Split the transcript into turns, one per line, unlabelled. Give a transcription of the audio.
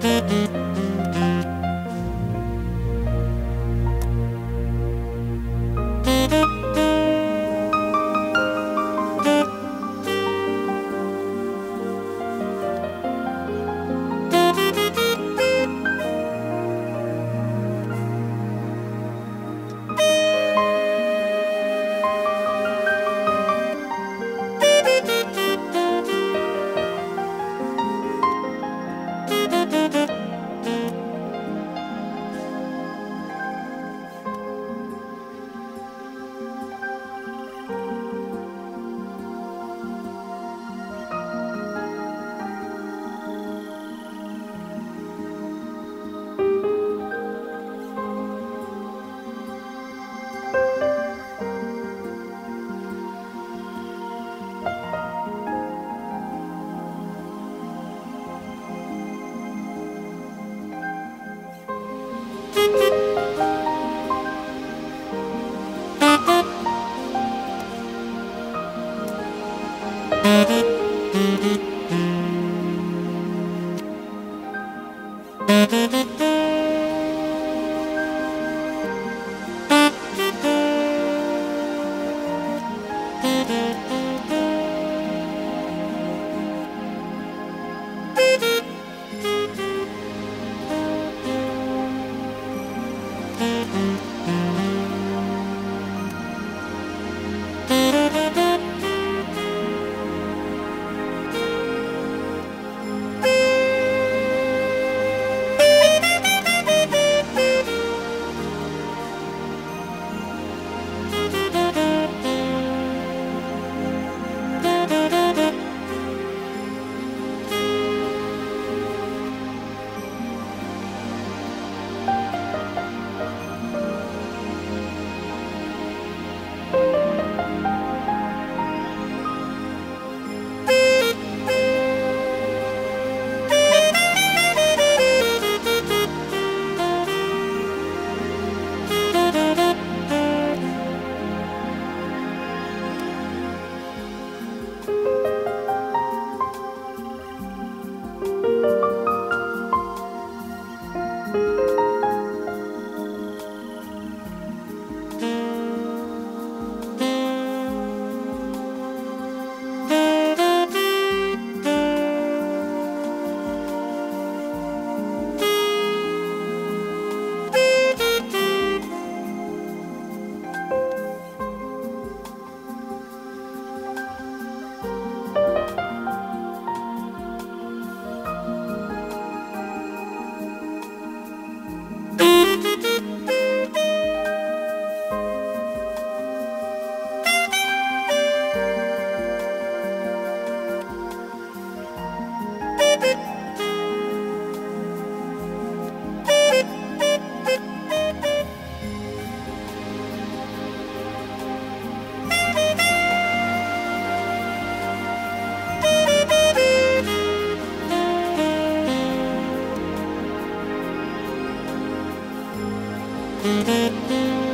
Thank you. Müzik you.